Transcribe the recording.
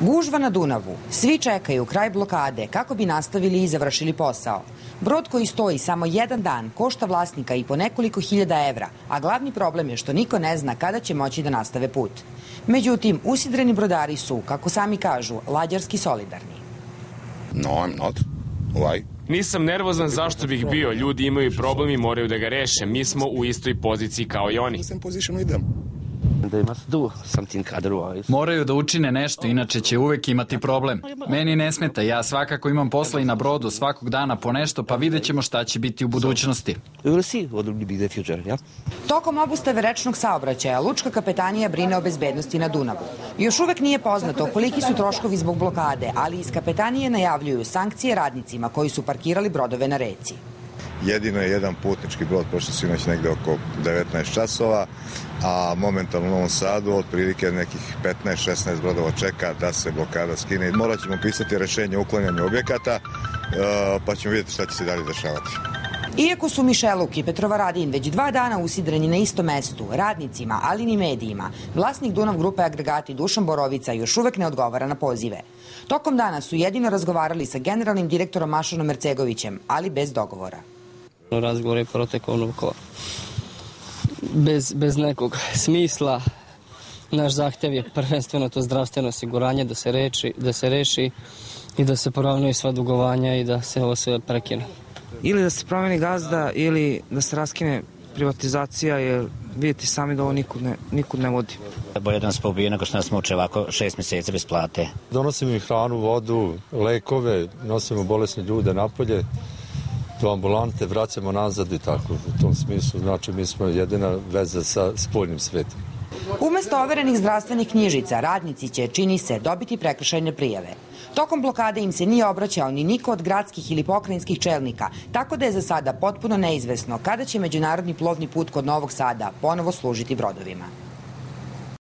Gužva na Dunavu. Svi čekaju kraj blokade kako bi nastavili i završili posao. Brod koji stoji samo jedan dan košta vlasnika i po nekoliko hiljada evra, a glavni problem je što niko ne zna kada će moći da nastave put. Međutim, usidreni brodari su, kako sami kažu, lađarski solidarni. No, I'm not. Why? Nisam nervozan zašto bih bio. Ljudi imaju problem i moraju da ga reše. Mi smo u istoj poziciji kao i oni. They must do something otherwise. Moraju da učine nešto, inače će uvek imati problem. Meni ne smeta, ja svakako imam posla i na brodu svakog dana po nešto, pa vidjet ćemo šta će biti u budućnosti. We will see what will be the future, yeah? Tokom obustave rečnog saobraćaja, Lučka kapetanija brine o bezbednosti na Dunavu. Još uvek nije poznato koliki su troškovi zbog blokade, ali iz kapetanije najavljuju sankcije radnicima koji su parkirali brodove na reci. Jedino je jedan putnički brod, prošli sinoć negde oko 19 časova, a momentalno u Novom Sadu otprilike nekih 15-16 brodova čeka da se blokada skine. Morat ćemo pisati rešenje o uklanjanju objekata, e, pa ćemo vidjeti šta će se dalje dešavati. Iako su Mišeluk i Petrovaradin već dva dana usidreni na istom mestu, radnicima, ali ni medijima, vlasnik Dunav grupe agregati Dušan Borovica još uvek ne odgovara na pozive. Tokom dana su jedino razgovarali sa generalnim direktorom Mašanom Mercegovićem, ali bez dogovora. Razgovor je protekao onako bez, bez nekog smisla. Naš zahtev je prvenstveno to zdravstveno osiguranje da se, reči, da se reši i da se poravnaju sva dugovanja i da se ovo sve prekine. ili da se promeni gazda ili da se raskine privatizacija jer vidite sami da ovo nikud ne, nikud ne vodi. Bolje da nas pobije nego što nas muče ovako šest meseci bez plate. Donosimo im hranu, vodu, lekove, nosimo bolesne ljude napolje, do ambulante, vraćamo nazad i tako. U tom smislu, znači, mi smo jedina veza sa spoljnim svetom. Umesto overenih zdravstvenih knjižica, radnici će, čini se, dobiti prekršajne prijave. Tokom blokade im se nije obraćao ni niko od gradskih ili pokrajinskih čelnika, tako da je za sada potpuno neizvesno kada će međunarodni plovni put kod Novog Sada ponovo služiti brodovima.